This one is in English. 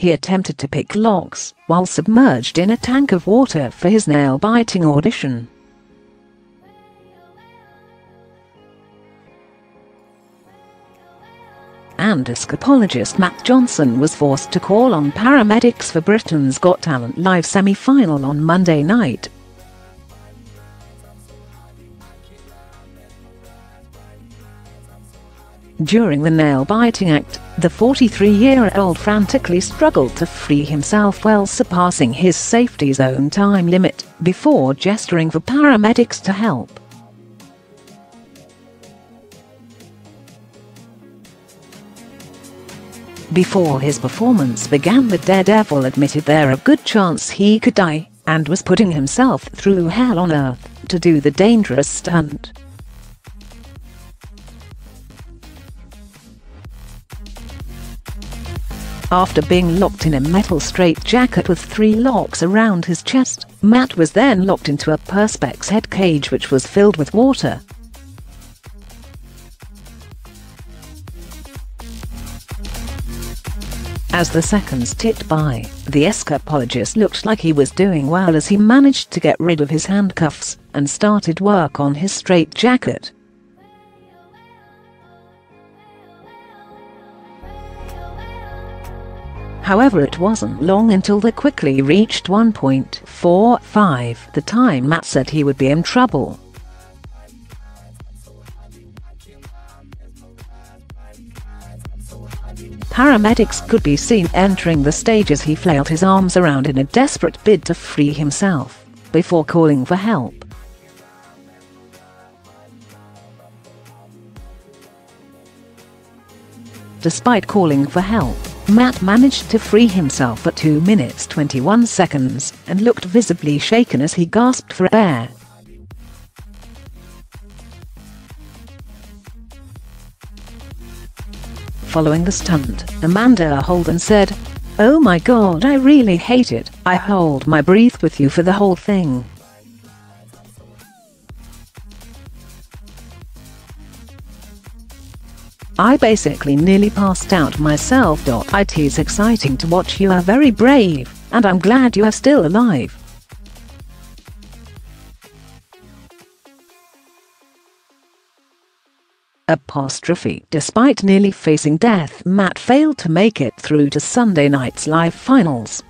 he attempted to pick locks while submerged in a tank of water for his nail-biting audition. and escapologist Matt Johnson was forced to call on paramedics for Britain's Got Talent live semi-final on Monday night. During the nail-biting act, the 43-year-old frantically struggled to free himself while surpassing his safety zone time limit before gesturing for paramedics to help. Before his performance began the Daredevil admitted there a good chance he could die, and was putting himself through hell on earth to do the dangerous stunt. After being locked in a metal straitjacket with three locks around his chest, Matt was then locked into a perspex head cage which was filled with water. As the seconds ticked by, the escapologist looked like he was doing well as he managed to get rid of his handcuffs and started work on his straitjacket. However it wasn't long until they quickly reached 1.45 the time Matt said he would be in trouble. Paramedics could be seen entering the stage as he flailed his arms around in a desperate bid to free himself, before calling for help. Despite calling for help, Matt managed to free himself at 2 minutes 21 seconds and looked visibly shaken as he gasped for air. Following the stunt, Amanda Holden said, Oh my god I really hate it, I hold my breath with you for the whole thing. I basically nearly passed out myself. It is exciting to watch you are very brave, and I'm glad you are still alive. Apostrophe Despite nearly facing death Matt failed to make it through to Sunday night's live finals.